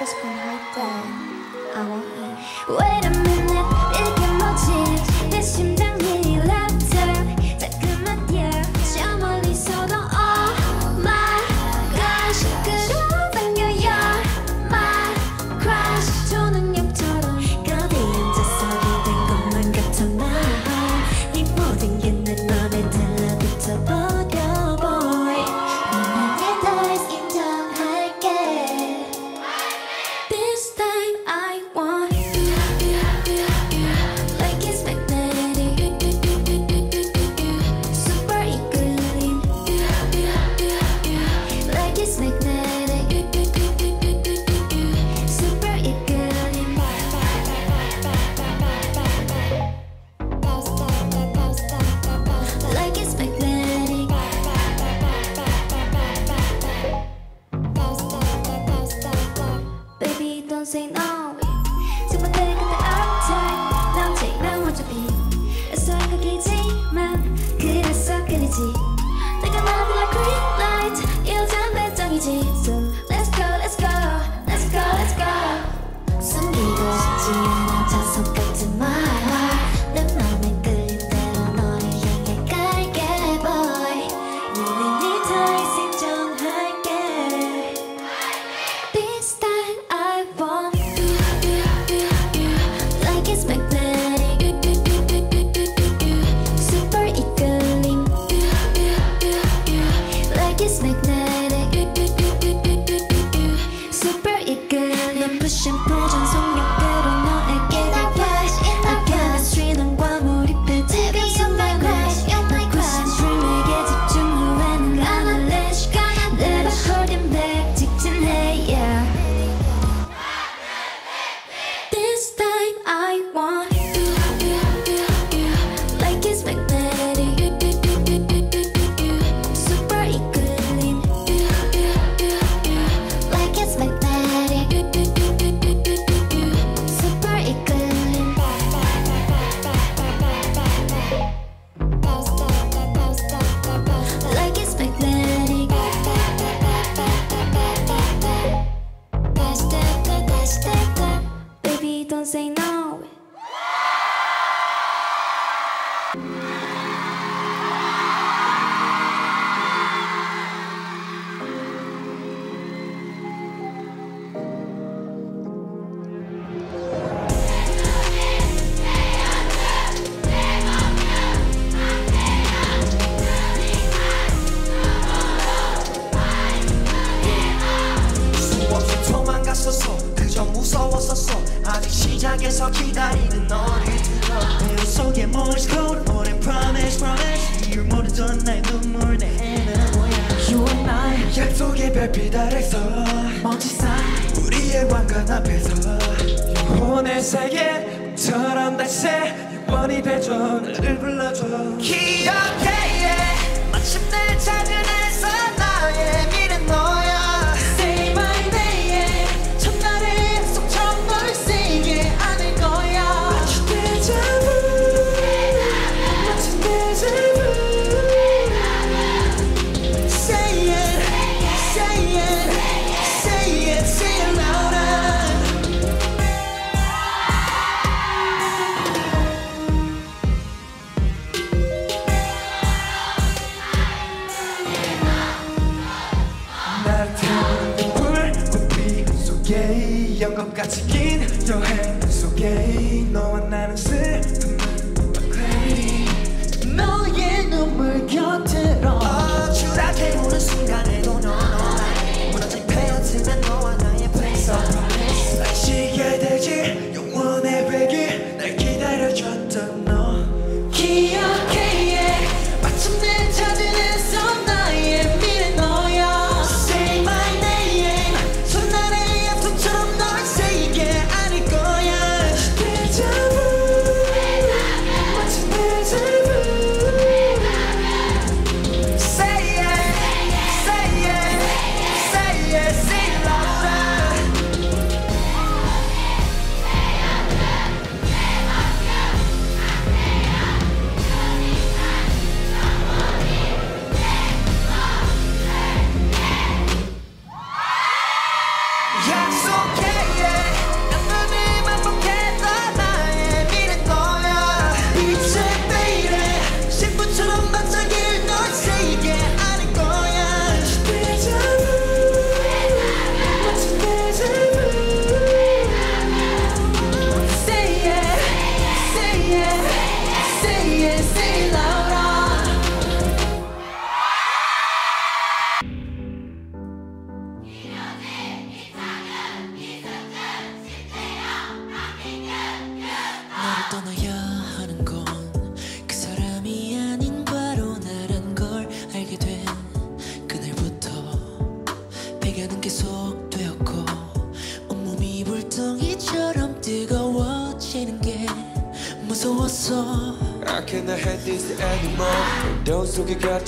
just been like that.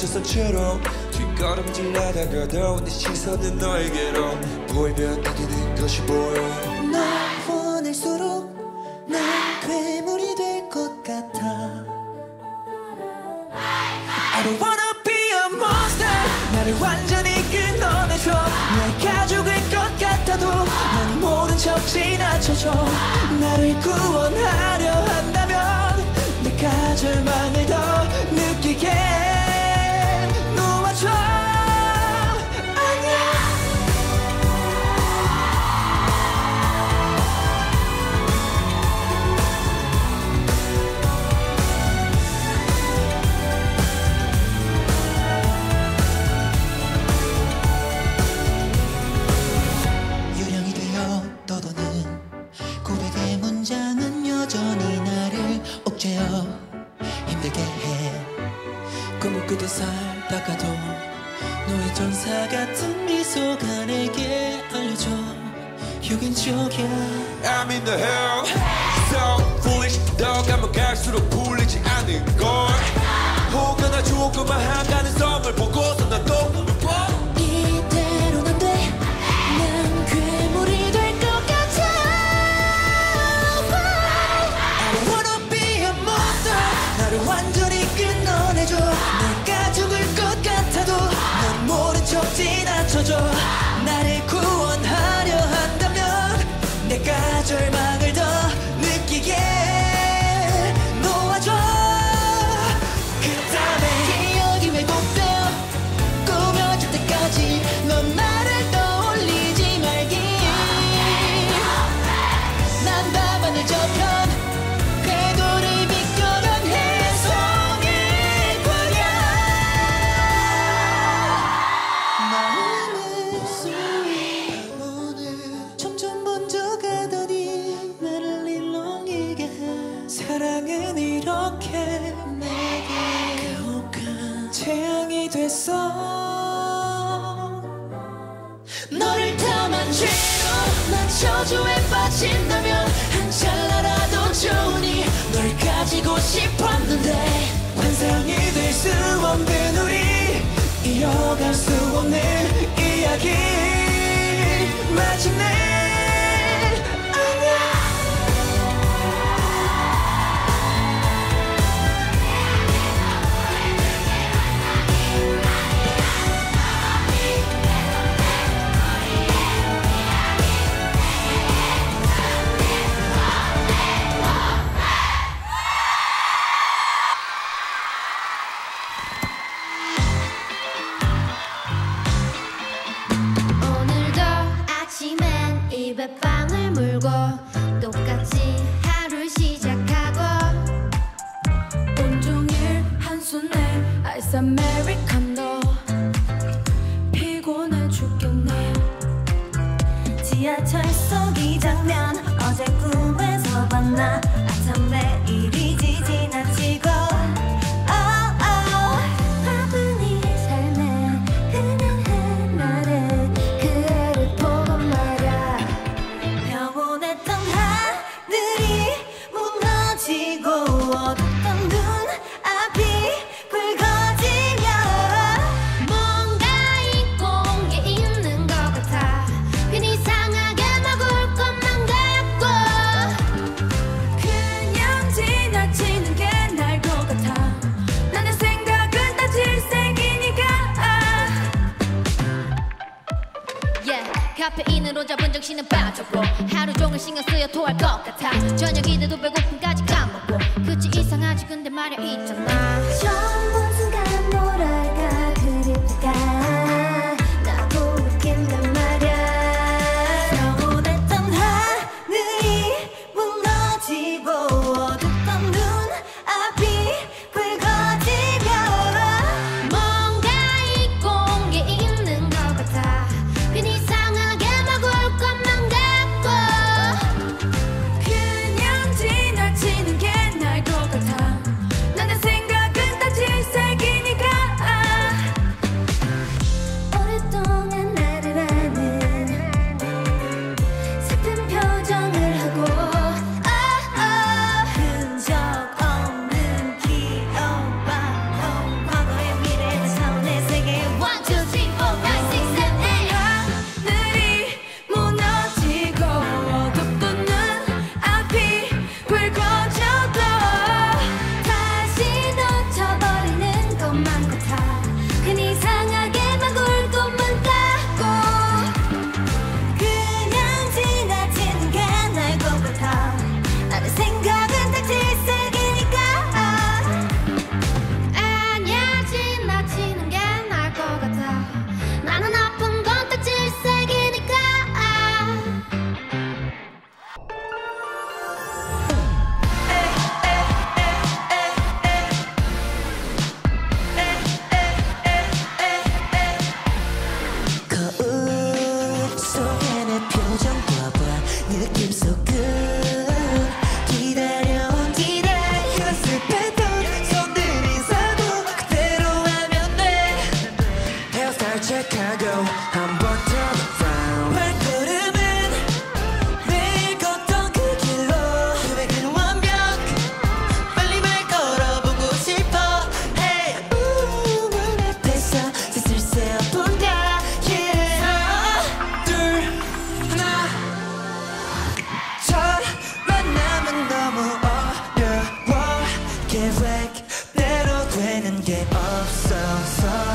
저선처럼 뒷걸음질하다가도 내 시선은 너에게로 보이면 당기는 것이 보여. 날 보낼수록 난 괴물이 될 것 같아. I don't wanna be a monster. 나를 완전히 끊어내줘. 내 가족일 것 같아도 난 모른 척 지나쳐줘. 나를 구원하 같은 미소가 내게 알려줘. 여긴 저기야 I'm in the hell. 싶었는데 환상이 될 수 없는 우리 이어갈 수 없는 이야기. 마침내 a us myself up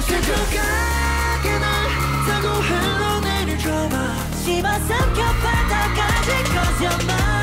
슬프게 날 타고 흘러내릴 드라마. 씹어 삼켜 바다까지 Cause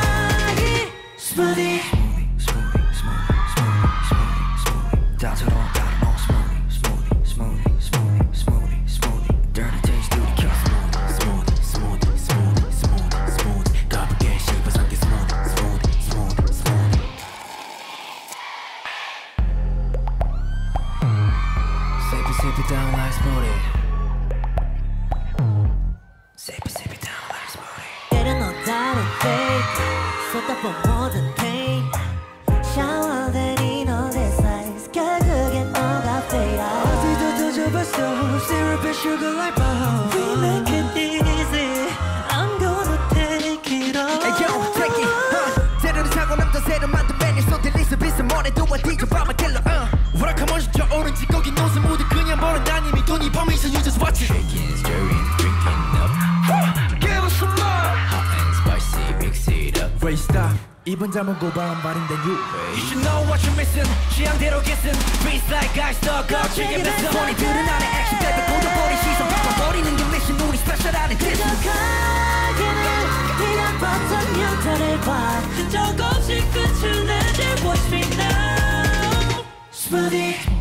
Stove, syrup and sugar like bomb. We make it 입은 잠은 고바람 발인 than you You should know what you're missing. 취향대로 kissing Beats like I stuck up 지금 뱉어 소리들은 안에 액션 대비 굳어버린 시선 바꿔버리는 게 미션 우리 스페셜하는 뜻 끈적하게는 잃어버린 여자를 봐. 조금씩 끝을 내지 Watch me now. Smoothie.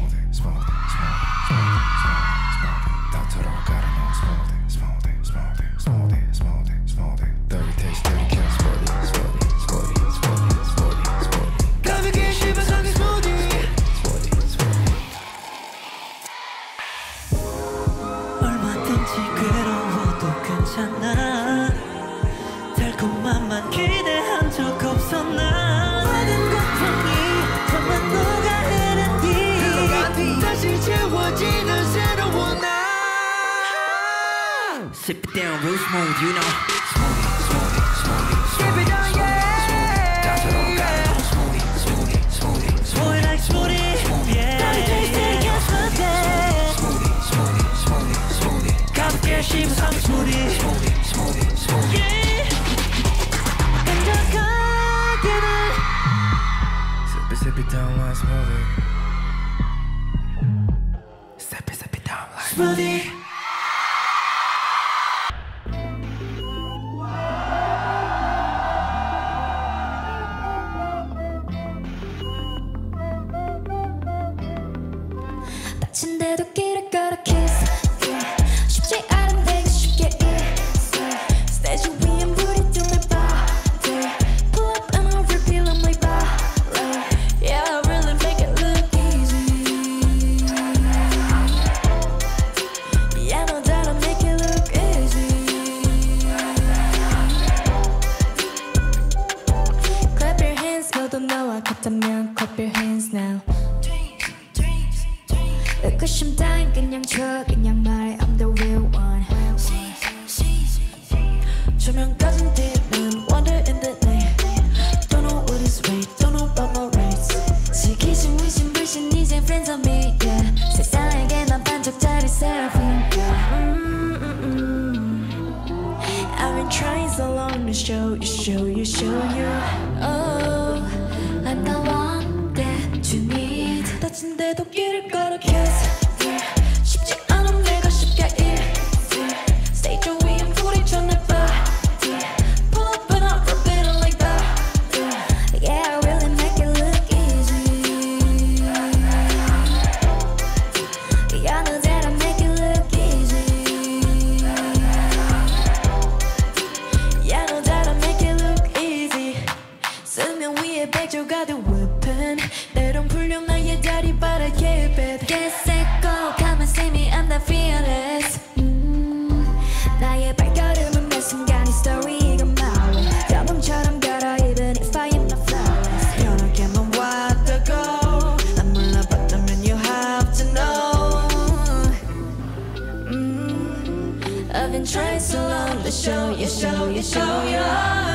Smoothie. 笑，也笑，也笑，也笑。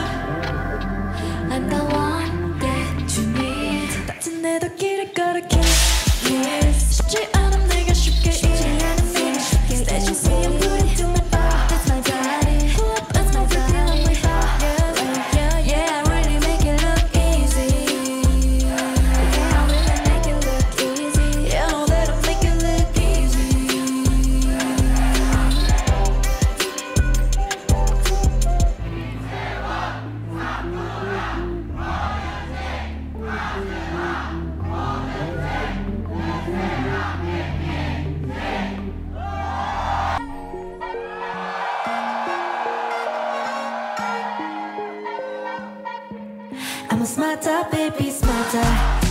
Smarter baby smarter.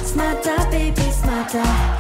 Smarter baby smarter